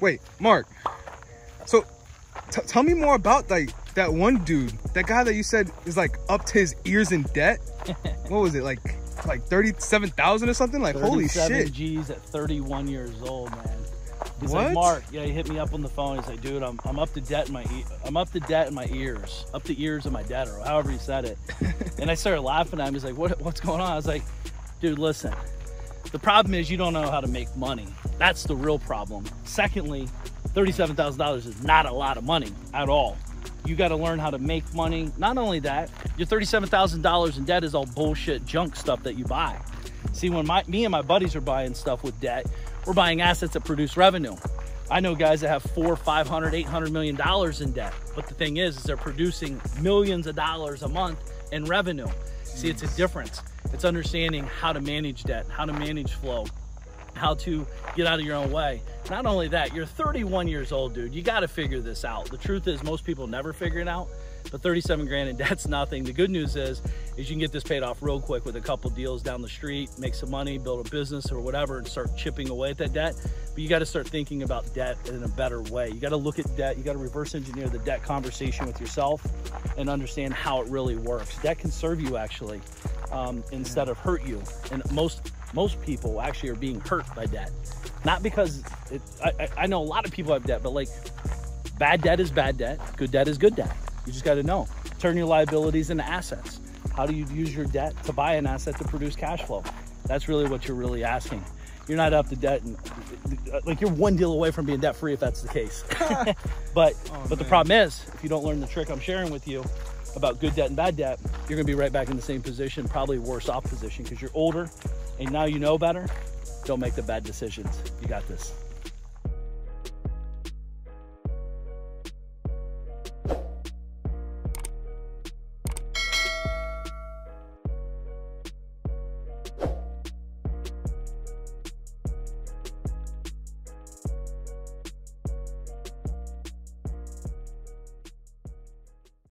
Wait, Mark. So, t- tell me more about like that one dude, that guy that you said is like up to his ears in debt. what was it like? Like thirty-seven thousand or something? Like holy 37 shit! G's at 31 years old, man. He's What? like, Mark, yeah, he hit me up on the phone. He's like, dude, I'm, I'm up to debt in my e- I'm up to debt in my ears, up to ears of my debt, or however he said it. and I started laughing at him. He's like, what, what's going on? I was like, dude, listen. The problem is you don't know how to make money. That's the real problem. Secondly, $37,000 is not a lot of money at all. You got to learn how to make money. Not only that, your $37,000 in debt is all bullshit junk stuff that you buy. See, when my, me and my buddies are buying stuff with debt, we're buying assets that produce revenue. I know guys that have four, 500, 800 million dollars in debt. But the thing is, is they're producing millions of dollars a month in revenue. See, it's a difference. It's understanding how to manage debt, how to manage flow, how to get out of your own way. Not only that, you're 31 years old, dude. You got to figure this out. The truth is, most people never figure it out. But 37 grand in debt's nothing. The good news is, is you can get this paid off real quick with a couple deals down the street, make some money, build a business or whatever, and start chipping away at that debt. But you got to start thinking about debt in a better way. You got to look at debt. You got to reverse engineer the debt conversation with yourself and understand how it really works. Debt can serve you actually um, instead of hurt you. And most most people actually are being hurt by debt, not because it, I, I- know a lot of people have debt, but like bad debt is bad debt, good debt is good debt. You just got to know. Turn your liabilities into assets. How do you use your debt to buy an asset to produce cash flow? That's really what you're really asking. You're not up to debt, and uh, like you're one deal away from being debt free if that's the case. but oh, but the problem is, if you don't learn the trick I'm sharing with you about good debt and bad debt, you're gonna be right back in the same position, probably worse off position because you're older and now you know better. Don't make the bad decisions. You got this.